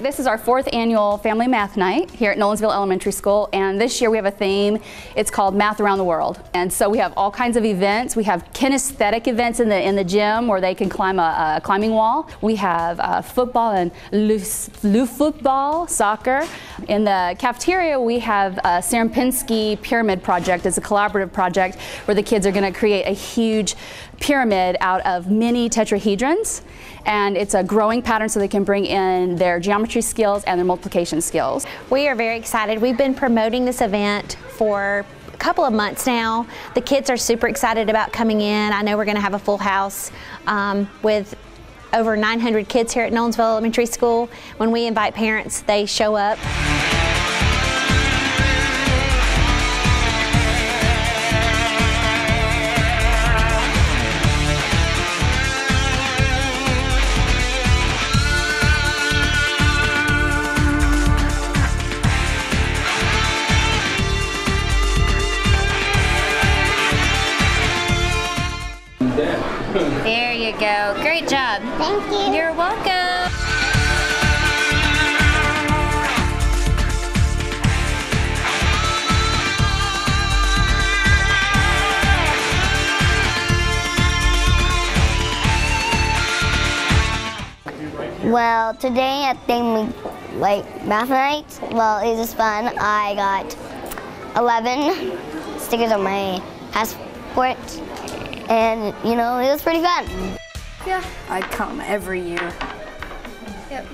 This is our fourth annual Family Math Night here at Nolensville Elementary School, and this year we have a theme. It's called Math Around the World, and so we have all kinds of events. We have kinesthetic events in the in the gym where they can climb a, a climbing wall. We have uh, football and loo football, soccer. In the cafeteria, we have a Sierpinski Pyramid Project. It's a collaborative project where the kids are going to create a huge pyramid out of mini tetrahedrons, and it's a growing pattern so they can bring in their geometry skills and their multiplication skills. We are very excited. We've been promoting this event for a couple of months now. The kids are super excited about coming in. I know we're going to have a full house um, with over 900 kids here at Nolensville Elementary School. When we invite parents, they show up. There you go. Great job. Thank you. You're welcome. Well, today at Thing like math night, well, it was fun. I got 11 stickers on my passport, and you know, it was pretty fun. Yeah, I come every year. Yep.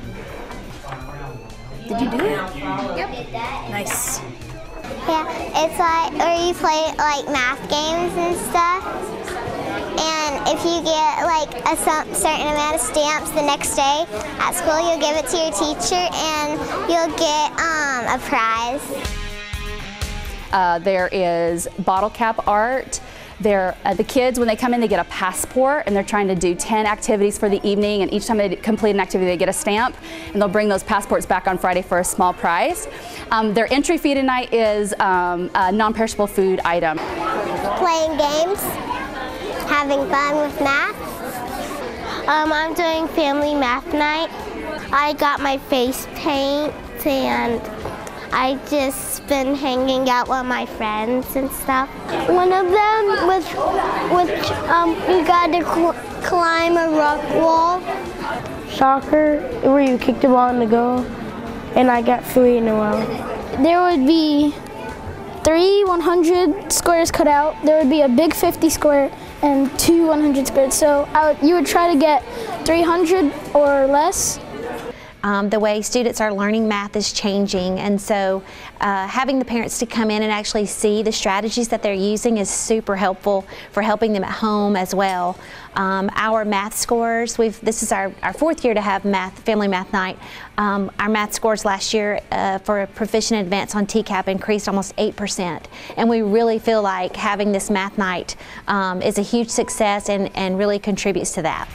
Did you do it? Yep. Nice. Yeah, it's like where you play like math games and stuff. And if you get like a certain amount of stamps the next day at school, you'll give it to your teacher and you'll get um, a prize. Uh, there is bottle cap art. They're, uh, the kids, when they come in, they get a passport and they're trying to do 10 activities for the evening and each time they complete an activity, they get a stamp and they'll bring those passports back on Friday for a small prize. Um, their entry fee tonight is um, a non-perishable food item. Playing games, having fun with math. Um, I'm doing family math night. I got my face paint and I just been hanging out with my friends and stuff. One of them was, was um, you got to cl climb a rock wall. Soccer, where you kick the ball in the goal, and I got three in a row. There would be three 100 squares cut out. There would be a big 50 square and two 100 squares. So would, you would try to get 300 or less um, the way students are learning math is changing and so uh, having the parents to come in and actually see the strategies that they're using is super helpful for helping them at home as well. Um, our math scores, we've, this is our, our fourth year to have math, family math night. Um, our math scores last year uh, for proficient advance on TCAP increased almost 8%. And we really feel like having this math night um, is a huge success and, and really contributes to that.